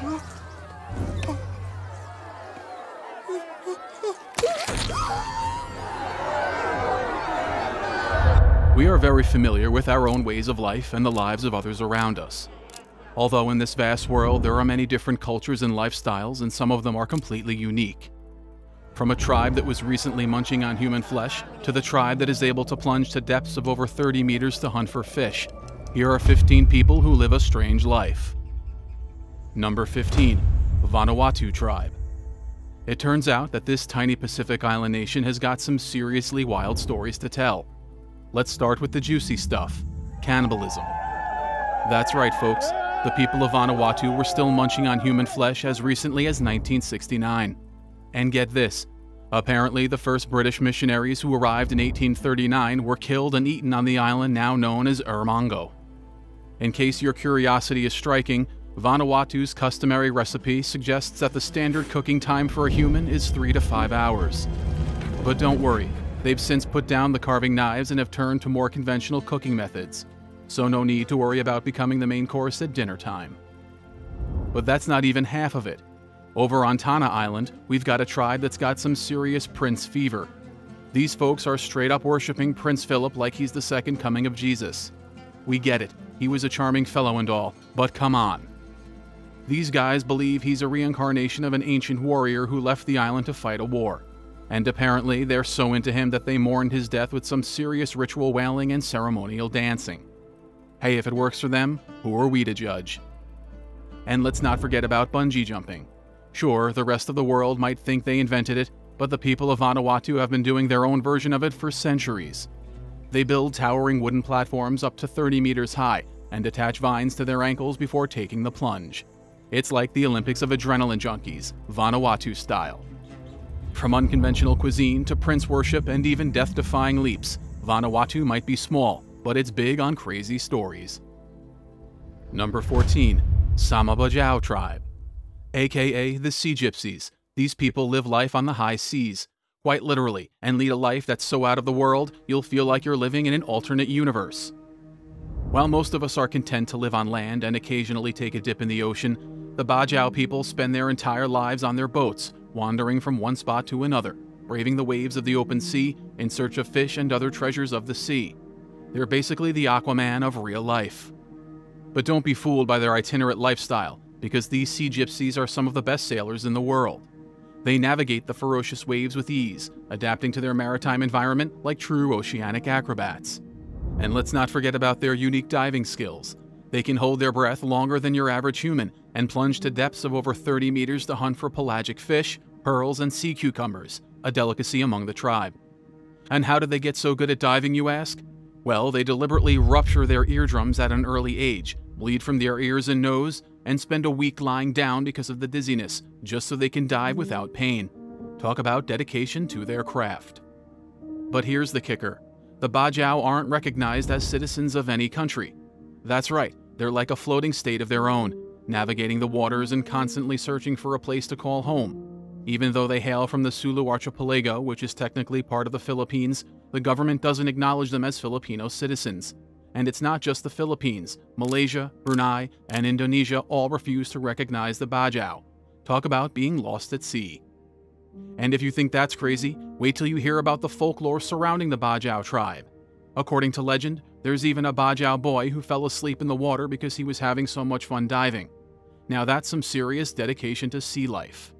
We are very familiar with our own ways of life and the lives of others around us. Although in this vast world there are many different cultures and lifestyles, and some of them are completely unique. From a tribe that was recently munching on human flesh to the tribe that is able to plunge to depths of over 30 meters to hunt for fish, here are 15 people who live a strange life. Number 15 Vanuatu Tribe. It turns out that this tiny Pacific island nation has got some seriously wild stories to tell. Let's start with the juicy stuff cannibalism. That's right, folks. The people of Vanuatu were still munching on human flesh as recently as 1969. And get this apparently, the first British missionaries who arrived in 1839 were killed and eaten on the island now known as Erromango. In case your curiosity is striking, Vanuatu's customary recipe suggests that the standard cooking time for a human is 3 to 5 hours. But don't worry, they've since put down the carving knives and have turned to more conventional cooking methods, so no need to worry about becoming the main course at dinner time. But that's not even half of it. Over on Tanna Island, we've got a tribe that's got some serious Prince fever. These folks are straight up worshipping Prince Philip like he's the second coming of Jesus. We get it, he was a charming fellow and all, but come on. These guys believe he's a reincarnation of an ancient warrior who left the island to fight a war. And apparently, they're so into him that they mourned his death with some serious ritual wailing and ceremonial dancing. Hey, if it works for them, who are we to judge? And let's not forget about bungee jumping. Sure, the rest of the world might think they invented it, but the people of Vanuatu have been doing their own version of it for centuries. They build towering wooden platforms up to 30 meters high and attach vines to their ankles before taking the plunge. It's like the Olympics of adrenaline junkies, Vanuatu style. From unconventional cuisine to prince worship and even death defying leaps, Vanuatu might be small, but it's big on crazy stories. Number 14 Sama Bajau Tribe. AKA the Sea Gypsies. These people live life on the high seas, quite literally, and lead a life that's so out of the world you'll feel like you're living in an alternate universe. While most of us are content to live on land and occasionally take a dip in the ocean, the Bajau people spend their entire lives on their boats, wandering from one spot to another, braving the waves of the open sea in search of fish and other treasures of the sea. They're basically the Aquaman of real life. But don't be fooled by their itinerant lifestyle, because these sea gypsies are some of the best sailors in the world. They navigate the ferocious waves with ease, adapting to their maritime environment like true oceanic acrobats. And let's not forget about their unique diving skills. They can hold their breath longer than your average human and plunge to depths of over 30 meters to hunt for pelagic fish, pearls, and sea cucumbers, a delicacy among the tribe. And how did they get so good at diving, you ask? Well, they deliberately rupture their eardrums at an early age, bleed from their ears and nose, and spend a week lying down because of the dizziness, just so they can dive without pain. Talk about dedication to their craft. But here's the kicker the Bajau aren't recognized as citizens of any country. That's right, they're like a floating state of their own, navigating the waters and constantly searching for a place to call home. Even though they hail from the Sulu archipelago, which is technically part of the Philippines, the government doesn't acknowledge them as Filipino citizens. And it's not just the Philippines, Malaysia, Brunei, and Indonesia all refuse to recognize the Bajau. Talk about being lost at sea. And if you think that's crazy, wait till you hear about the folklore surrounding the Bajau tribe. According to legend, there's even a Bajau boy who fell asleep in the water because he was having so much fun diving. Now that's some serious dedication to sea life.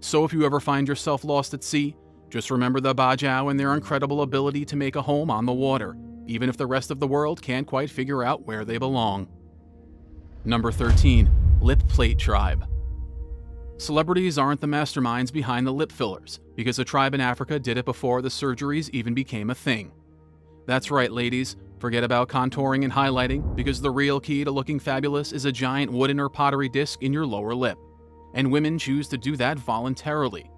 So if you ever find yourself lost at sea, just remember the Bajau and their incredible ability to make a home on the water, even if the rest of the world can't quite figure out where they belong. Number 13 Lip Plate Tribe. Celebrities aren't the masterminds behind the lip fillers, because a tribe in Africa did it before the surgeries even became a thing. That's right, ladies, forget about contouring and highlighting, because the real key to looking fabulous is a giant wooden or pottery disc in your lower lip. And women choose to do that voluntarily.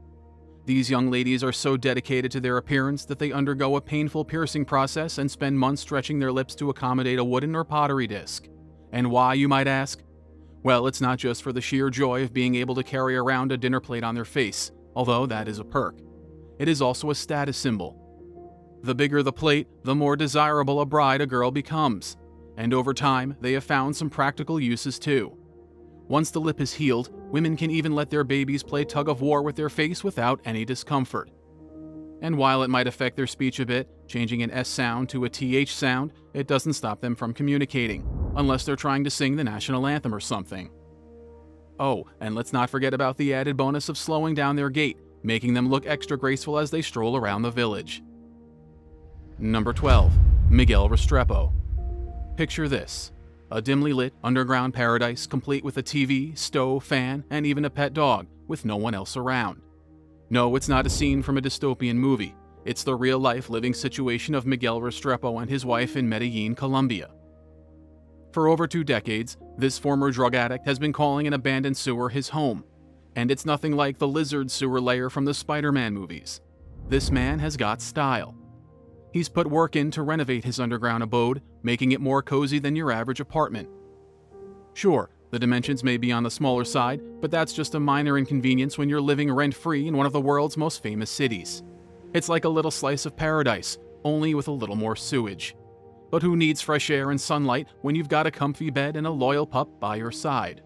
These young ladies are so dedicated to their appearance that they undergo a painful piercing process and spend months stretching their lips to accommodate a wooden or pottery disc. And why, you might ask? Well, it's not just for the sheer joy of being able to carry around a dinner plate on their face, although that is a perk. It is also a status symbol. The bigger the plate, the more desirable a bride a girl becomes. And over time, they have found some practical uses too. Once the lip is healed, women can even let their babies play tug of war with their face without any discomfort. And while it might affect their speech a bit, changing an S sound to a TH sound, it doesn't stop them from communicating, unless they're trying to sing the national anthem or something. Oh, and let's not forget about the added bonus of slowing down their gait, making them look extra graceful as they stroll around the village. Number 12. Miguel Restrepo. Picture this a dimly lit underground paradise complete with a TV, stove, fan, and even a pet dog, with no one else around. No, it's not a scene from a dystopian movie. It's the real life living situation of Miguel Restrepo and his wife in Medellin, Colombia. For over two decades, this former drug addict has been calling an abandoned sewer his home, and it's nothing like the lizard sewer layer from the Spider Man movies. This man has got style. He's put work in to renovate his underground abode, making it more cozy than your average apartment. Sure, the dimensions may be on the smaller side, but that's just a minor inconvenience when you're living rent free in one of the world's most famous cities. It's like a little slice of paradise, only with a little more sewage. But who needs fresh air and sunlight when you've got a comfy bed and a loyal pup by your side?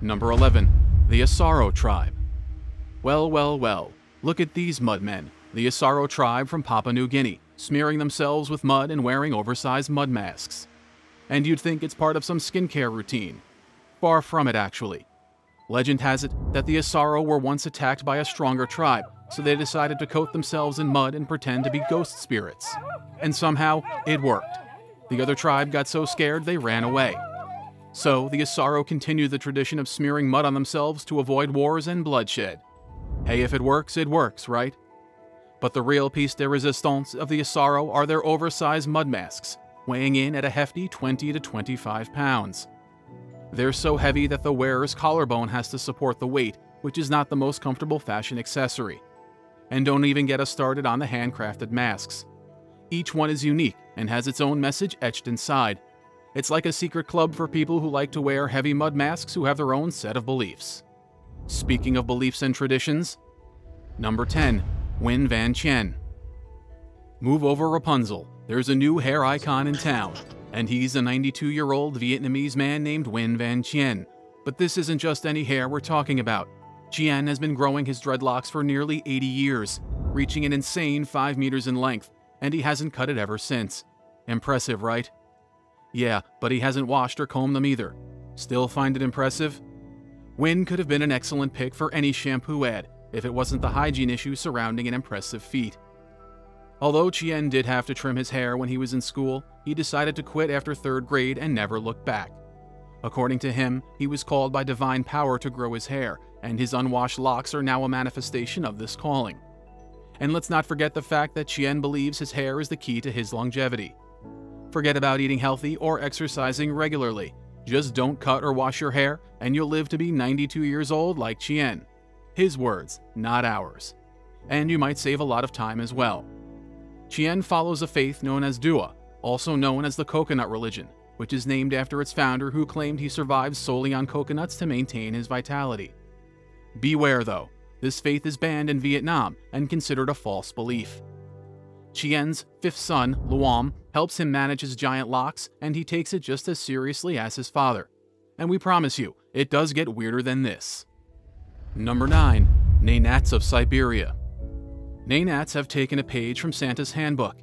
Number 11. The Asaro Tribe. Well, well, well, look at these mudmen, the Asaro tribe from Papua New Guinea, smearing themselves with mud and wearing oversized mud masks and you'd think it's part of some skincare routine. Far from it, actually. Legend has it that the Asaro were once attacked by a stronger tribe, so they decided to coat themselves in mud and pretend to be ghost spirits. And somehow, it worked. The other tribe got so scared they ran away. So, the Asaro continued the tradition of smearing mud on themselves to avoid wars and bloodshed. Hey, if it works, it works, right? But the real piece de resistance of the Asaro are their oversized mud masks, weighing in at a hefty 20 to 25 pounds. They're so heavy that the wearer's collarbone has to support the weight, which is not the most comfortable fashion accessory. And don't even get us started on the handcrafted masks. Each one is unique and has its own message etched inside. It's like a secret club for people who like to wear heavy mud masks who have their own set of beliefs. Speaking of beliefs and traditions, number 10, Nguyen Van Chien. Move over Rapunzel, there's a new hair icon in town, and he's a 92 year old Vietnamese man named Nguyen Van Chien. But this isn't just any hair we're talking about. Chien has been growing his dreadlocks for nearly 80 years, reaching an insane 5 meters in length, and he hasn't cut it ever since. Impressive, right? Yeah, but he hasn't washed or combed them either. Still find it impressive? Nguyen could have been an excellent pick for any shampoo ad if it wasn't the hygiene issue surrounding an impressive feat. Although Chien did have to trim his hair when he was in school, he decided to quit after third grade and never looked back. According to him, he was called by divine power to grow his hair, and his unwashed locks are now a manifestation of this calling. And let's not forget the fact that Chien believes his hair is the key to his longevity. Forget about eating healthy or exercising regularly. Just don't cut or wash your hair, and you'll live to be 92 years old like Chien. His words, not ours. And you might save a lot of time as well. Chien follows a faith known as Dua, also known as the coconut religion, which is named after its founder who claimed he survives solely on coconuts to maintain his vitality. Beware though, this faith is banned in Vietnam and considered a false belief. Chien's fifth son, Luam, helps him manage his giant locks, and he takes it just as seriously as his father. And we promise you, it does get weirder than this. Number 9. Nenets of Siberia. Nenets have taken a page from Santa's handbook.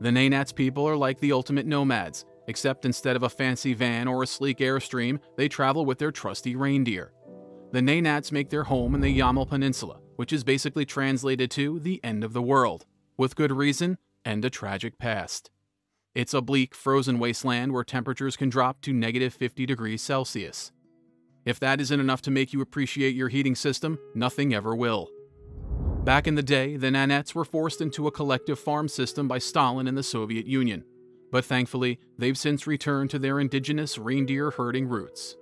The Nenets people are like the ultimate nomads, except instead of a fancy van or a sleek Airstream, they travel with their trusty reindeer. The Nenets make their home in the Yamal Peninsula, which is basically translated to the end of the world, with good reason and a tragic past. It's a bleak, frozen wasteland where temperatures can drop to negative 50 degrees Celsius. If that isn't enough to make you appreciate your heating system, nothing ever will. Back in the day, the Nenets were forced into a collective farm system by Stalin and the Soviet Union, but thankfully, they've since returned to their indigenous reindeer herding roots.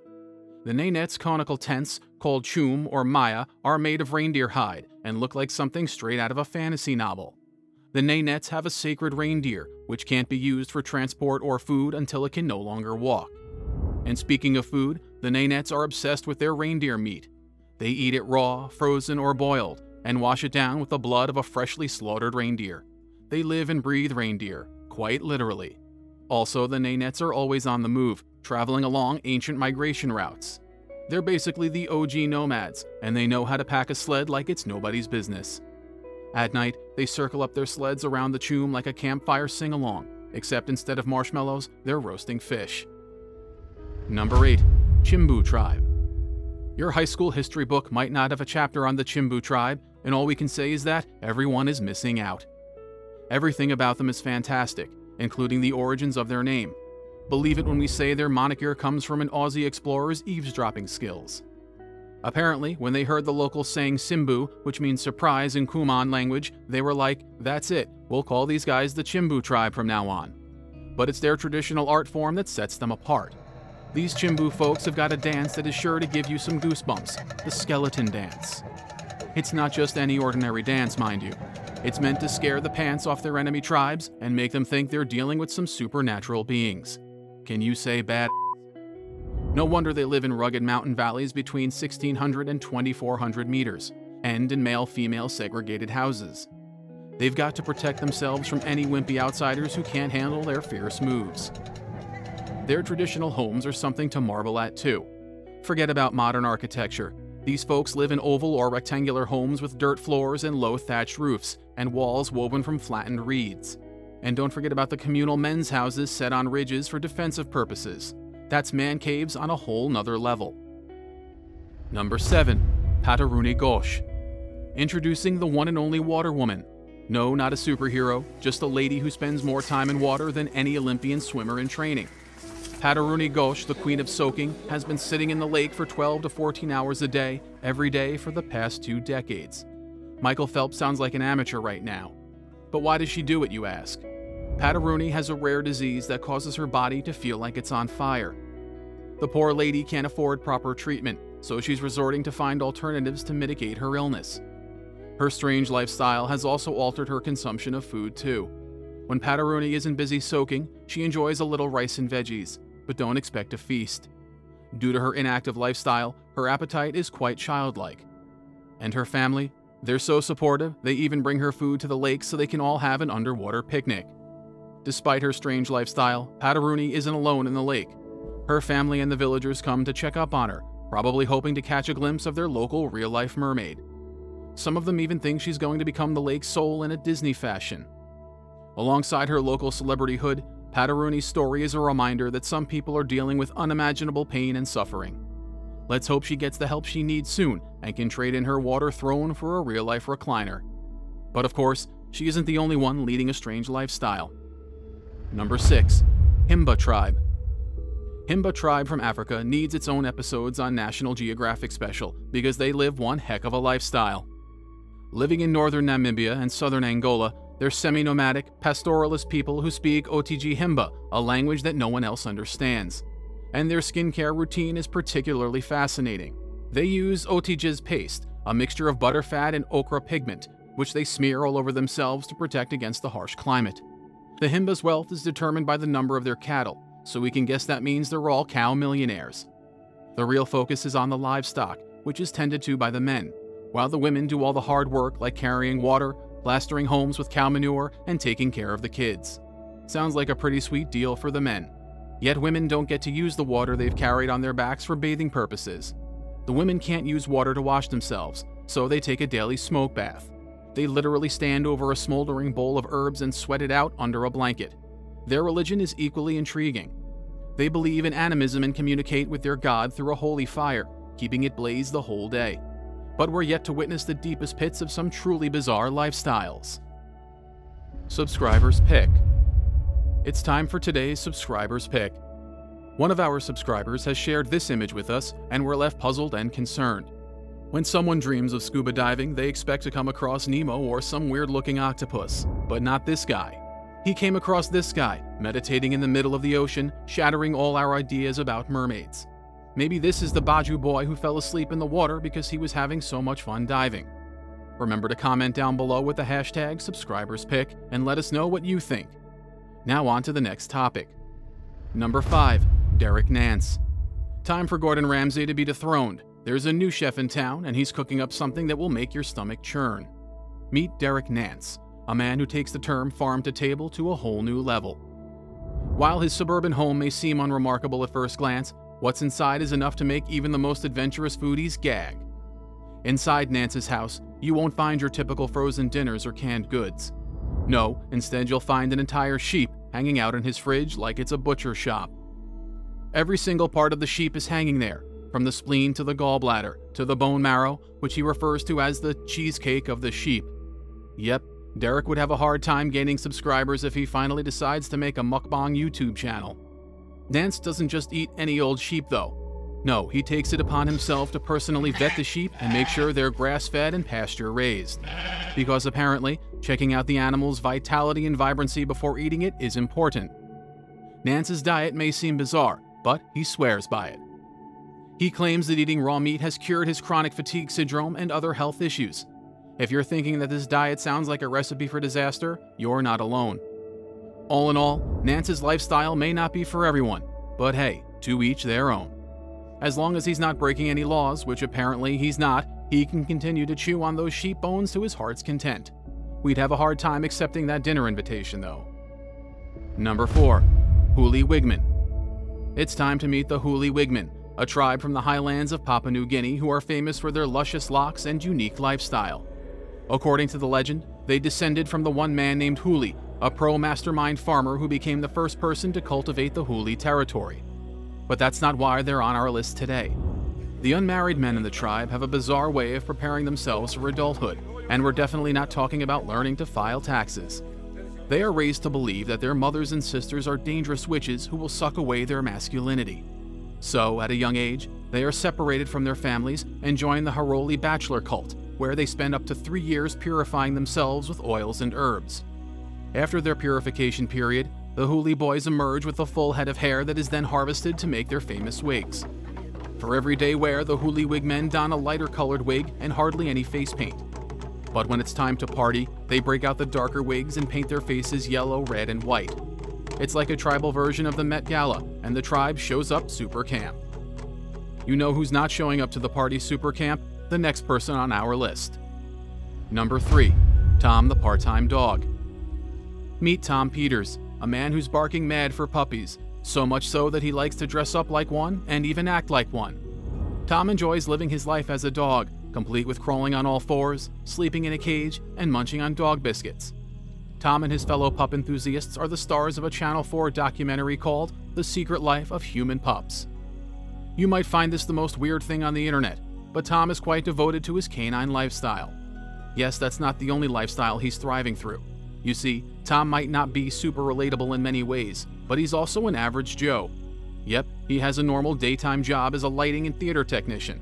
The Nenets' conical tents, called chum or maya, are made of reindeer hide and look like something straight out of a fantasy novel. The Nenets have a sacred reindeer, which can't be used for transport or food until it can no longer walk. And speaking of food, the Nenets are obsessed with their reindeer meat. They eat it raw, frozen, or boiled, and wash it down with the blood of a freshly slaughtered reindeer. They live and breathe reindeer, quite literally. Also, the Nenets are always on the move, traveling along ancient migration routes. They're basically the OG nomads, and they know how to pack a sled like it's nobody's business. At night, they circle up their sleds around the choom like a campfire sing along, except instead of marshmallows, they're roasting fish. Number 8. Chimbu Tribe. Your high school history book might not have a chapter on the Chimbu tribe, and all we can say is that everyone is missing out. Everything about them is fantastic, including the origins of their name. Believe it when we say their moniker comes from an Aussie explorer's eavesdropping skills. Apparently, when they heard the locals saying Simbu, which means surprise in Kuman language, they were like, that's it, we'll call these guys the Chimbu tribe from now on. But it's their traditional art form that sets them apart. These Chimbu folks have got a dance that is sure to give you some goosebumps the skeleton dance. It's not just any ordinary dance, mind you. It's meant to scare the pants off their enemy tribes and make them think they're dealing with some supernatural beings. Can you say bad? No wonder they live in rugged mountain valleys between 1600 and 2400 meters, and in male female segregated houses. They've got to protect themselves from any wimpy outsiders who can't handle their fierce moves. Their traditional homes are something to marvel at, too. Forget about modern architecture. These folks live in oval or rectangular homes with dirt floors and low thatched roofs, and walls woven from flattened reeds. And don't forget about the communal men's houses set on ridges for defensive purposes. That's man caves on a whole nother level. Number 7. Pataruni Ghosh. Introducing the one and only Water Woman. No, not a superhero, just a lady who spends more time in water than any Olympian swimmer in training. Pataruni Ghosh, the queen of soaking, has been sitting in the lake for 12 to 14 hours a day, every day for the past two decades. Michael Phelps sounds like an amateur right now. But why does she do it, you ask? Pataruni has a rare disease that causes her body to feel like it's on fire. The poor lady can't afford proper treatment, so she's resorting to find alternatives to mitigate her illness. Her strange lifestyle has also altered her consumption of food too. When Pataruni isn't busy soaking, she enjoys a little rice and veggies, but don't expect a feast. Due to her inactive lifestyle, her appetite is quite childlike. And her family? They're so supportive, they even bring her food to the lake so they can all have an underwater picnic. Despite her strange lifestyle, Pataruni isn't alone in the lake. Her family and the villagers come to check up on her, probably hoping to catch a glimpse of their local real life mermaid. Some of them even think she's going to become the lake's soul in a Disney fashion. Alongside her local celebrity hood, Pataruni's story is a reminder that some people are dealing with unimaginable pain and suffering. Let's hope she gets the help she needs soon and can trade in her water throne for a real life recliner. But of course, she isn't the only one leading a strange lifestyle. Number 6. Himba Tribe. Himba Tribe from Africa needs its own episodes on National Geographic Special because they live one heck of a lifestyle. Living in northern Namibia and southern Angola, they're semi nomadic, pastoralist people who speak OtjiHimba, a language that no one else understands. And their skincare routine is particularly fascinating. They use otjize paste, a mixture of butterfat and ochre pigment, which they smear all over themselves to protect against the harsh climate. The Himba's wealth is determined by the number of their cattle, so we can guess that means they're all cow millionaires. The real focus is on the livestock, which is tended to by the men, while the women do all the hard work like carrying water, plastering homes with cow manure, and taking care of the kids. Sounds like a pretty sweet deal for the men. Yet women don't get to use the water they've carried on their backs for bathing purposes. The women can't use water to wash themselves, so they take a daily smoke bath. They literally stand over a smoldering bowl of herbs and sweat it out under a blanket. Their religion is equally intriguing. They believe in animism and communicate with their God through a holy fire, keeping it blaze the whole day. But we're yet to witness the deepest pits of some truly bizarre lifestyles. Subscribers Pick It's time for today's Subscribers Pick. One of our subscribers has shared this image with us, and we're left puzzled and concerned. When someone dreams of scuba diving, they expect to come across Nemo or some weird looking octopus, but not this guy. He came across this guy, meditating in the middle of the ocean, shattering all our ideas about mermaids. Maybe this is the Bajau boy who fell asleep in the water because he was having so much fun diving. Remember to comment down below with the hashtag subscriberspick and let us know what you think. Now on to the next topic. Number 5. Derek Nance. Time for Gordon Ramsay to be dethroned. There's a new chef in town, and he's cooking up something that will make your stomach churn. Meet Derek Nance, a man who takes the term farm to table to a whole new level. While his suburban home may seem unremarkable at first glance, What's inside is enough to make even the most adventurous foodies gag. Inside Nance's house, you won't find your typical frozen dinners or canned goods. No, instead, you'll find an entire sheep hanging out in his fridge like it's a butcher shop. Every single part of the sheep is hanging there, from the spleen to the gallbladder to the bone marrow, which he refers to as the cheesecake of the sheep. Yep, Derek would have a hard time gaining subscribers if he finally decides to make a mukbang YouTube channel. Nance doesn't just eat any old sheep, though. No, he takes it upon himself to personally vet the sheep and make sure they're grass fed and pasture raised. Because apparently, checking out the animal's vitality and vibrancy before eating it is important. Nance's diet may seem bizarre, but he swears by it. He claims that eating raw meat has cured his chronic fatigue syndrome and other health issues. If you're thinking that this diet sounds like a recipe for disaster, you're not alone. All in all, Nance's lifestyle may not be for everyone, but hey, to each their own. As long as he's not breaking any laws, which apparently he's not, he can continue to chew on those sheep bones to his heart's content. We'd have a hard time accepting that dinner invitation, though. Number 4. Huli Wigman. It's time to meet the Huli Wigman, a tribe from the highlands of Papua New Guinea who are famous for their luscious locks and unique lifestyle. According to the legend, they descended from the one man named Huli, a pro mastermind farmer who became the first person to cultivate the Huli territory. But that's not why they're on our list today. The unmarried men in the tribe have a bizarre way of preparing themselves for adulthood, and we're definitely not talking about learning to file taxes. They are raised to believe that their mothers and sisters are dangerous witches who will suck away their masculinity. So, at a young age, they are separated from their families and join the Haroli bachelor cult, where they spend up to three years purifying themselves with oils and herbs. After their purification period, the Huli boys emerge with a full head of hair that is then harvested to make their famous wigs. For everyday wear, the Huli wig men don a lighter colored wig and hardly any face paint. But when it's time to party, they break out the darker wigs and paint their faces yellow, red, and white. It's like a tribal version of the Met Gala, and the tribe shows up super camp. You know who's not showing up to the party super camp? The next person on our list. Number 3. Tom the Part-Time Dog. Meet Tom Peters, a man who's barking mad for puppies, so much so that he likes to dress up like one and even act like one. Tom enjoys living his life as a dog, complete with crawling on all fours, sleeping in a cage, and munching on dog biscuits. Tom and his fellow pup enthusiasts are the stars of a Channel 4 documentary called The Secret Life of Human Pups. You might find this the most weird thing on the internet, but Tom is quite devoted to his canine lifestyle. Yes, that's not the only lifestyle he's thriving through. You see, Tom might not be super relatable in many ways, but he's also an average Joe. Yep, he has a normal daytime job as a lighting and theater technician.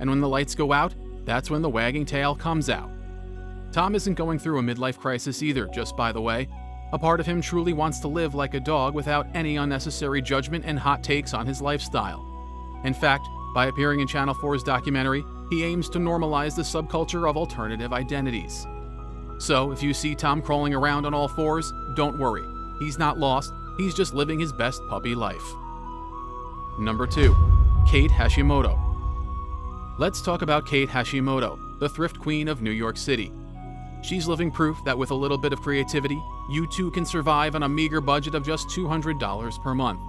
And when the lights go out, that's when the wagging tail comes out. Tom isn't going through a midlife crisis either, just by the way. A part of him truly wants to live like a dog without any unnecessary judgment and hot takes on his lifestyle. In fact, by appearing in Channel 4's documentary, he aims to normalize the subculture of alternative identities. So, if you see Tom crawling around on all fours, don't worry. He's not lost, he's just living his best puppy life. Number 2. Kate Hashimoto. Let's talk about Kate Hashimoto, the thrift queen of New York City. She's living proof that with a little bit of creativity, you too can survive on a meager budget of just $200 per month.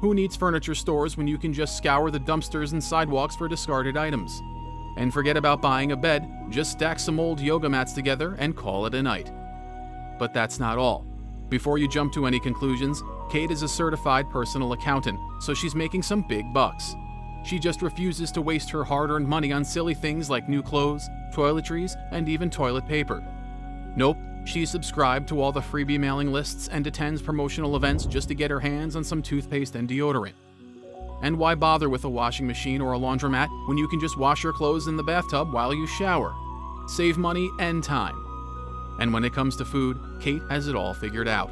Who needs furniture stores when you can just scour the dumpsters and sidewalks for discarded items? And forget about buying a bed, just stack some old yoga mats together and call it a night. But that's not all. Before you jump to any conclusions, Kate is a certified personal accountant, so she's making some big bucks. She just refuses to waste her hard earned money on silly things like new clothes, toiletries, and even toilet paper. Nope, she's subscribed to all the freebie mailing lists and attends promotional events just to get her hands on some toothpaste and deodorant. And why bother with a washing machine or a laundromat when you can just wash your clothes in the bathtub while you shower? Save money and time. And when it comes to food, Kate has it all figured out.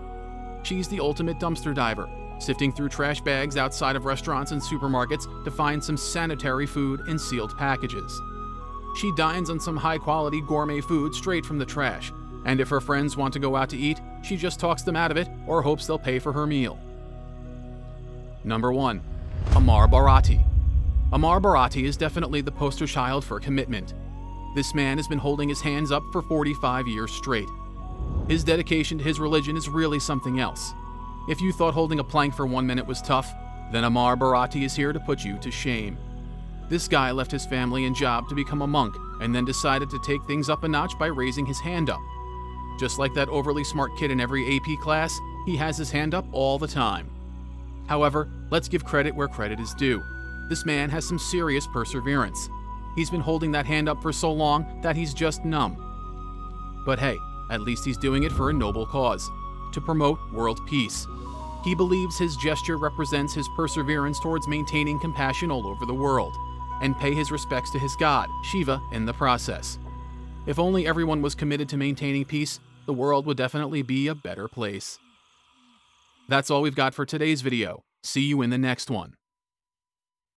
She's the ultimate dumpster diver, sifting through trash bags outside of restaurants and supermarkets to find some sanitary food in sealed packages. She dines on some high quality gourmet food straight from the trash, and if her friends want to go out to eat, she just talks them out of it or hopes they'll pay for her meal. Number 1. Amar Bharati. Amar Bharati is definitely the poster child for commitment. This man has been holding his hands up for 45 years straight. His dedication to his religion is really something else. If you thought holding a plank for one minute was tough, then Amar Bharati is here to put you to shame. This guy left his family and job to become a monk and then decided to take things up a notch by raising his hand up. Just like that overly smart kid in every AP class, he has his hand up all the time. However, let's give credit where credit is due. This man has some serious perseverance. He's been holding that hand up for so long that he's just numb. But hey, at least he's doing it for a noble cause to promote world peace. He believes his gesture represents his perseverance towards maintaining compassion all over the world, and pay his respects to his god, Shiva, in the process. If only everyone was committed to maintaining peace, the world would definitely be a better place. That's all we've got for today's video. See you in the next one.